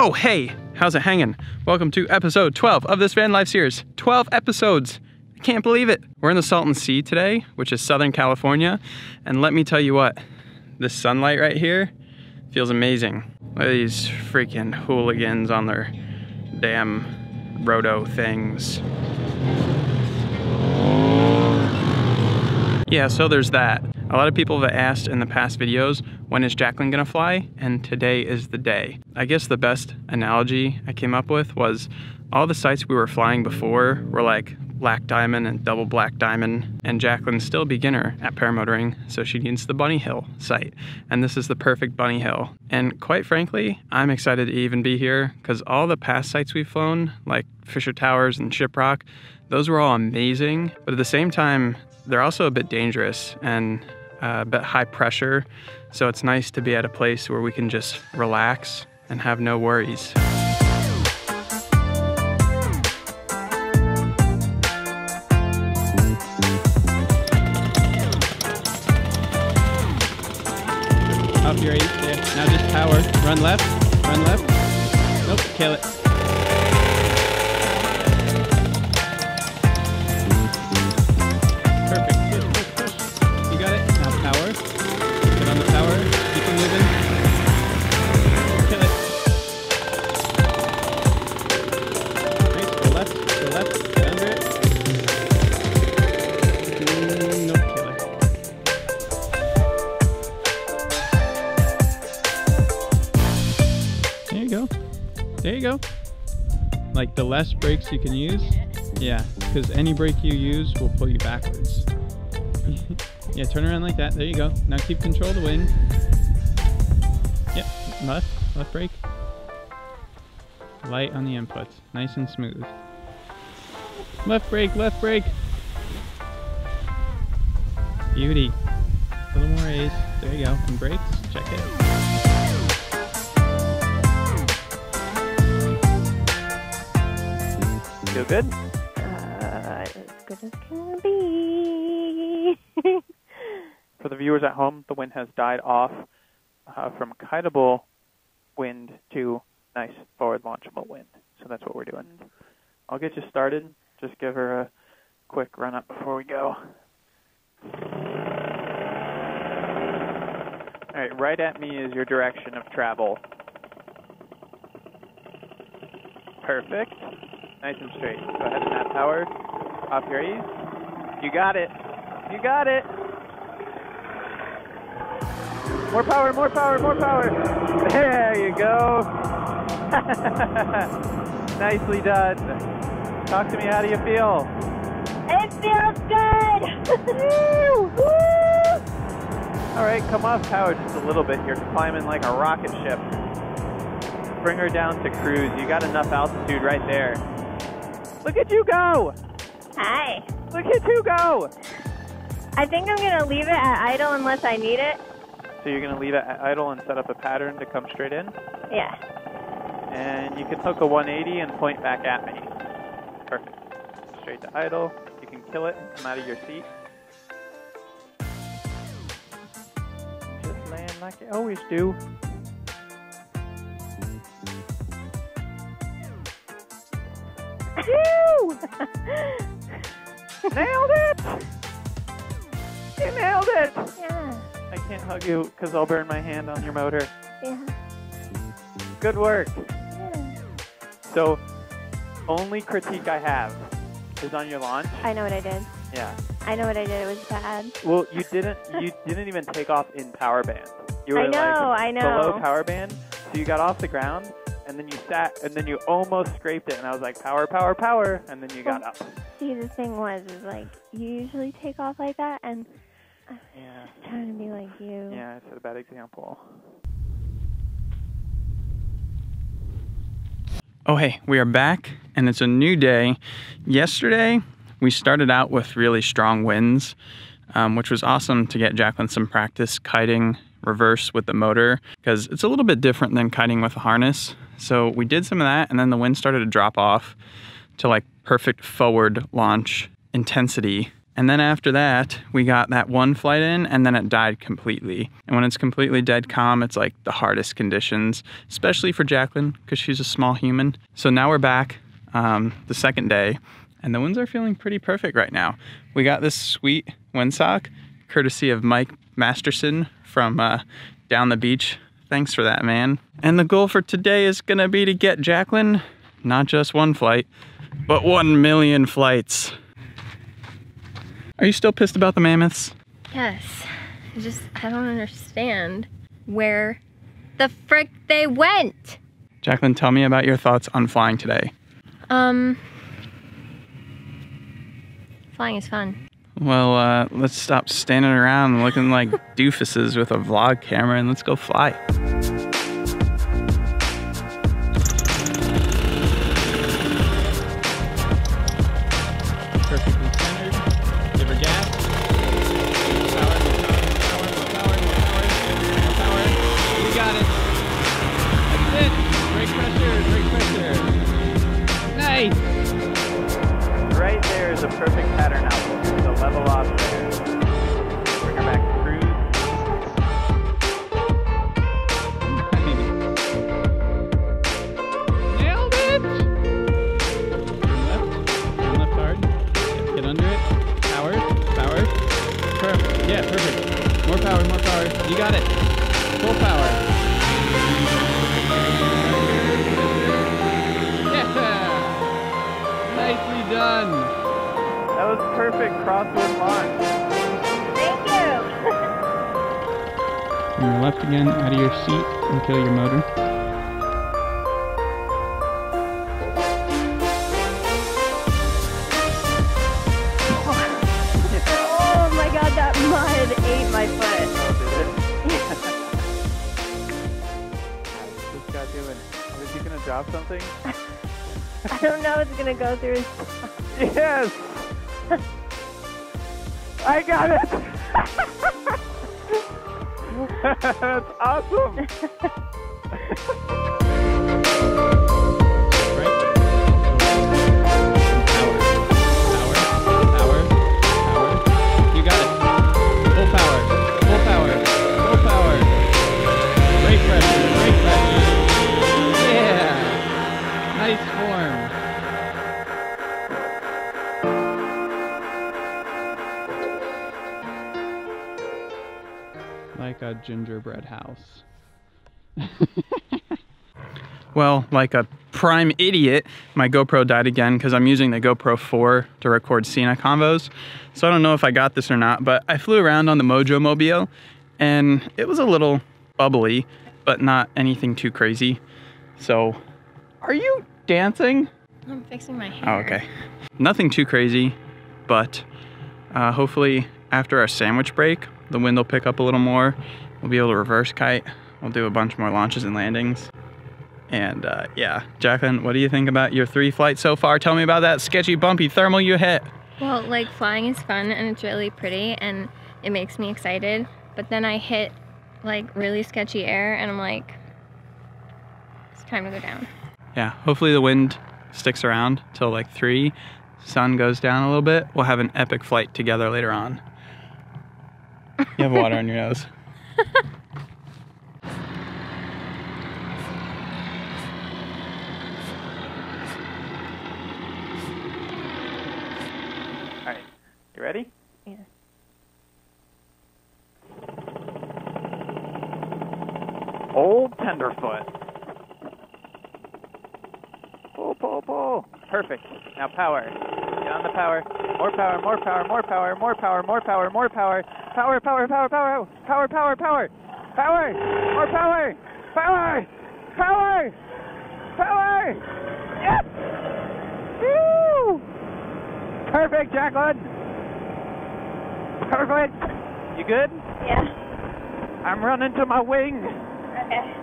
Oh, hey, how's it hanging? Welcome to episode 12 of this van life series. 12 episodes. I can't believe it. We're in the Salton Sea today, which is Southern California. And let me tell you what, this sunlight right here feels amazing. Look at these freaking hooligans on their damn roto things. Yeah, so there's that. A lot of people have asked in the past videos, when is Jaclyn gonna fly? And today is the day. I guess the best analogy I came up with was all the sites we were flying before were like black diamond and double black diamond, and Jaclyn's still a beginner at paramotoring, so she needs the Bunny Hill site. And this is the perfect Bunny Hill. And quite frankly, I'm excited to even be here because all the past sites we've flown, like Fisher Towers and Shiprock, those were all amazing, but at the same time, they're also a bit dangerous and uh, a bit high pressure. So it's nice to be at a place where we can just relax and have no worries. Up your eight there. Now just power. Run left. Run left. Nope, kill it. Like the less brakes you can use. Yeah, because any brake you use will pull you backwards. yeah, turn around like that. There you go. Now keep control of the wing. Yep, left, left brake. Light on the inputs. Nice and smooth. Left brake, left brake. Beauty. A little more A's. There you go. And brakes. Check it Feel good? Uh, as good as can be. For the viewers at home, the wind has died off uh, from kiteable wind to nice forward launchable wind. So that's what we're doing. I'll get you started. Just give her a quick run up before we go. All right, right at me is your direction of travel. Perfect. Nice and straight. Go ahead and add power. Off your ease. You got it. You got it. More power, more power, more power. There you go. Nicely done. Talk to me. How do you feel? it feels good! All right, come off power just a little bit. You're climbing like a rocket ship. Bring her down to cruise. You got enough altitude right there. Look at you go! Hi. Look at you go! I think I'm gonna leave it at idle unless I need it. So you're gonna leave it at idle and set up a pattern to come straight in, Yeah. and you can hook a 180 and point back at me. Perfect. Straight to idle. You can kill it and come out of your seat. Just land like you always do. Nailed it! You nailed it! yeah. I can't hug you because I'll burn my hand on your motor. Yeah. Good work. yeah. So, only critique I have is on your launch. I know what I did. Yeah. I know what I did. It was bad. Well, you didn't. You didn't even take off in power band. You were I know, like I know. below power band. So you got off the ground, and then you sat, and then you almost scraped it. And I was like, power, power, power, and then you got up. See, the thing was, is like, you usually take off like that, and I'm Yeah. just trying to be like you. Yeah, I set a bad example. Oh, hey, we are back and it's a new day. Yesterday, we started out with really strong winds, um, which was awesome to get Jaclyn some practice kiting reverse with the motor because it's a little bit different than kiting with a harness. So we did some of that and then the wind started to drop off to like perfect forward launch intensity. And then after that, we got that one flight in and then it died completely. And when it's completely dead calm, it's like the hardest conditions, especially for Jaclyn because she's a small human. So now we're back um, the second day and the winds are feeling pretty perfect right now. We got this sweet windsock courtesy of Mike Masterson from uh, down the beach. Thanks for that, man. And the goal for today is gonna be to get Jaclyn not just one flight, but one million flights. Are you still pissed about the mammoths? Yes. I just, I don't understand where the frick they went. Jaclyn, tell me about your thoughts on flying today. Um, flying is fun. Well, uh, let's stop standing around looking like doofuses with a vlog camera and let's go fly. Perfect. More power, more power. You got it. Full power. Yeah! Nicely done. That was perfect crosswind launch. Thank you. Turn your left again out of your seat and kill your motor. Is he gonna drop something? I don't know it's gonna go through. Yes! I got it! That's awesome! Gingerbread house. Well, like a prime idiot, my GoPro died again because I'm using the GoPro 4 to record Cena convos. So I don't know if I got this or not, but I flew around on the Mojo Mobile and it was a little bubbly, but not anything too crazy. So, are you dancing? I'm fixing my hair. Oh, okay. Nothing too crazy, but uh, hopefully after our sandwich break, the wind will pick up a little more. We'll be able to reverse kite. We'll do a bunch more launches and landings. And uh, yeah, Jaclyn, what do you think about your three flights so far? Tell me about that sketchy, bumpy thermal you hit. Well, like flying is fun and it's really pretty and it makes me excited. But then I hit like really sketchy air and I'm like, it's time to go down. Yeah, hopefully the wind sticks around till like three. Sun goes down a little bit. We'll have an epic flight together later on. You have water on your nose. Alright, you ready? Yeah. Old Tenderfoot. Pull, pull, pull. Perfect. Now power. On the power. More power, more power, more power, more power, more power, more power. Power, power, power, power, power, power, power. Power! More power! Power! Power! Power! Yes! Woo! Perfect, Jaclyn! Perfect! You good? Yeah. I'm running to my wing! Okay.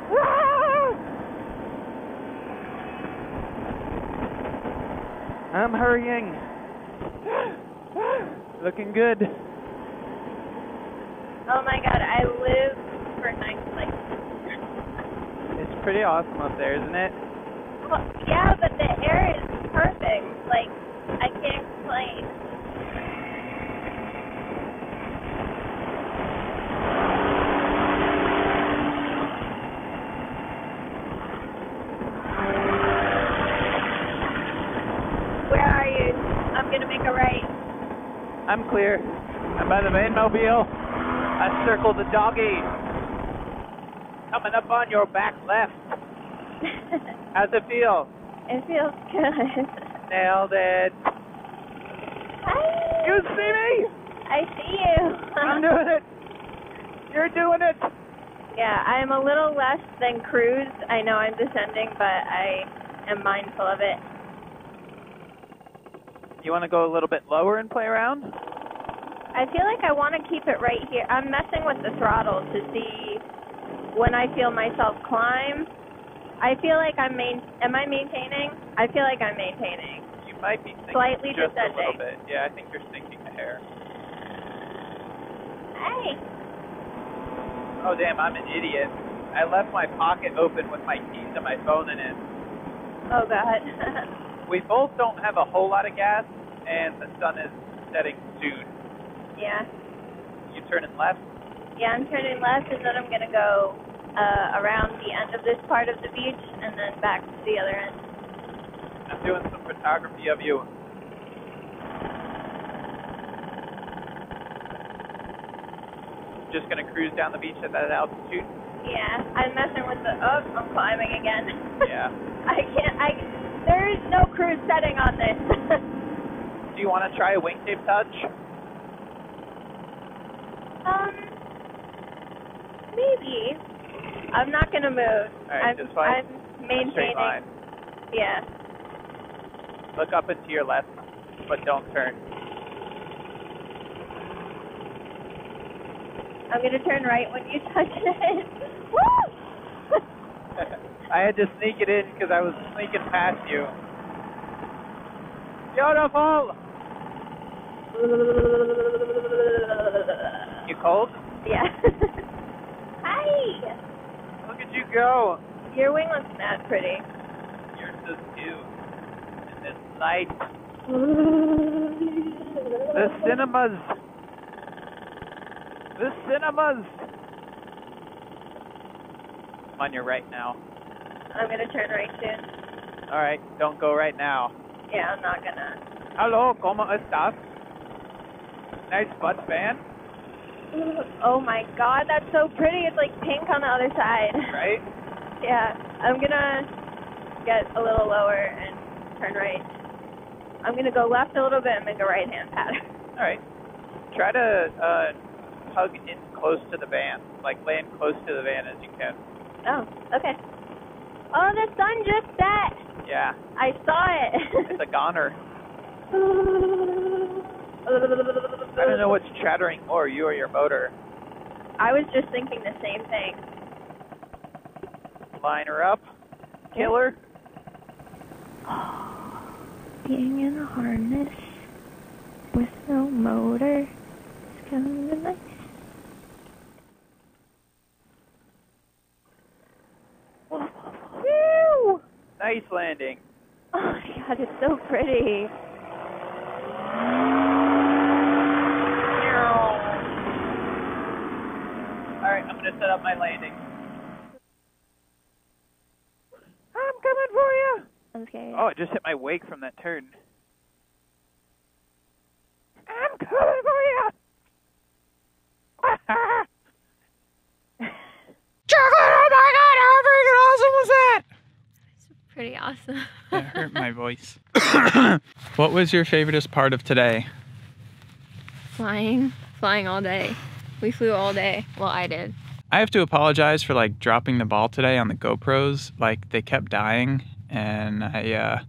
I'm hurrying. Looking good. Oh my god, I live for nights like It's pretty awesome up there, isn't it? well, yeah, but the air is perfect. Like I can't explain. I'm clear. I'm by the main mobile. I circle the doggy. Coming up on your back left. How's it feel? it feels good. Nailed it. Hi. You see me? I see you. I'm doing it. You're doing it. yeah, I'm a little less than cruise. I know I'm descending, but I am mindful of it. You want to go a little bit lower and play around? I feel like I want to keep it right here. I'm messing with the throttle to see when I feel myself climb. I feel like I'm main. Am I maintaining? I feel like I'm maintaining. You might be Slightly just a little bit. Yeah, I think you're sinking a hair. Hey. Oh damn, I'm an idiot. I left my pocket open with my keys and my phone in it. Oh God. We both don't have a whole lot of gas, and the sun is setting soon. yeah. You turning left? Yeah, I'm turning left, and then I'm gonna go uh, around the end of this part of the beach, and then back to the other end. I'm doing some photography of you. Just gonna cruise down the beach at that altitude. Yeah, I'm messing with the. Oh, I'm climbing again. Yeah. I can't. I. There is no cruise setting on this. Do you want to try a wingtip touch? um. Maybe. I'm not gonna move. Alright, I'm, just fine. I'm maintaining. line. Yeah. Look up and to your left, but don't turn. I'm gonna turn right when you touch it. Woo! I had to sneak it in because I was sneaking past you. Beautiful! You cold? yeah. Hi. Look at you go. Your wing looks mad pretty. Yours does too. In this light. The cinemas. The cinemas. I'm on your right now. I'm gonna turn right soon. All right, don't go right now. Yeah, I'm not gonna. Hello, ¿cómo estás? Nice butt fan, Oh my god, that's so pretty. It's like pink on the other side. right? Yeah, I'm gonna get a little lower and turn right. I'm gonna go left a little bit and make a right hand pattern. All right. Try to uh, hug in close to the van, like land close to the van as you can. Oh, okay. Oh, the sun just set. Yeah, I saw it. it's a goner. I don't know what's chattering more, you or your motor. I was just thinking the same thing. Line her up. Killer. Being in a harness with no motor is kind of nice. Woo! Nice landing. Oh my god, it's so pretty. All right, I'm gonna set up my landing. I'm coming for you. Okay. Oh, it just hit my wake from that turn. I'm coming for you. Chocolate! Oh my God! How freaking awesome was that? Pretty awesome. That hurt my voice. what was your favoriteest part of today? flying, flying all day. We flew all day. Well, I did. I have to apologize for like dropping the ball today on the GoPros. Like they kept dying, and I uh,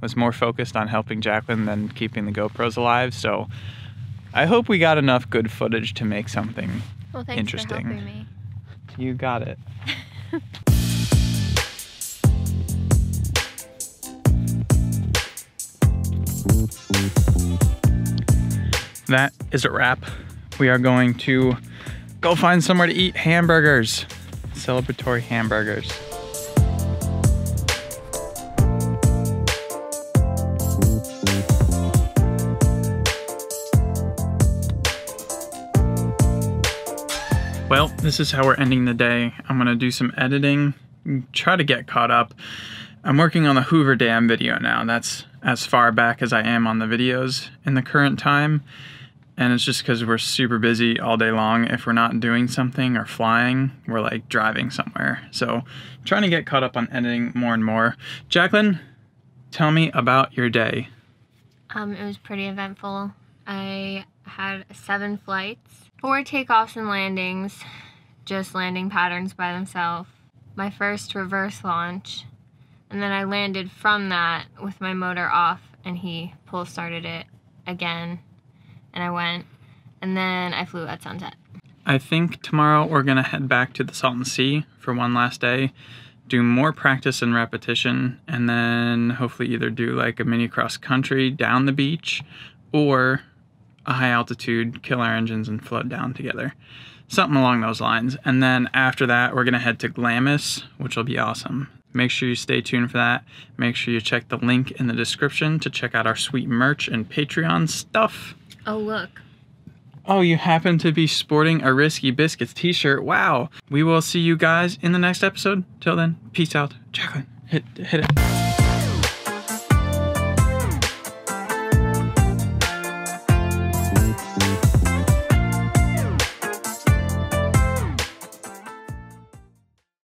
was more focused on helping Jaclyn than keeping the GoPros alive. So I hope we got enough good footage to make something. Well, thanks Interesting. for helping me. You got it. that is a wrap. We are going to go find somewhere to eat hamburgers, celebratory hamburgers. Well, this is how we're ending the day. I'm gonna do some editing, try to get caught up. I'm working on the Hoover Dam video now. That's as far back as I am on the videos in the current time. And it's just because we're super busy all day long. If we're not doing something or flying, we're like driving somewhere. So, trying to get caught up on editing more and more. Jaclyn, tell me about your day. Um, it was pretty eventful. I had seven flights, four takeoffs and landings, just landing patterns by themselves. My first reverse launch, and then I landed from that with my motor off, and he pull started it again and I went, and then I flew at sunset. I think tomorrow we're gonna head back to the Salton Sea for one last day, do more practice and repetition, and then hopefully either do like a mini cross country down the beach or a high altitude, kill our engines and float down together. Something along those lines. And then after that, we're gonna head to Glamis, which will be awesome. Make sure you stay tuned for that. Make sure you check the link in the description to check out our sweet merch and Patreon stuff. Oh, look. Oh, you happen to be sporting a Risky Biscuits t shirt. Wow. We will see you guys in the next episode. Till then, peace out. Jaclyn, hit, hit it.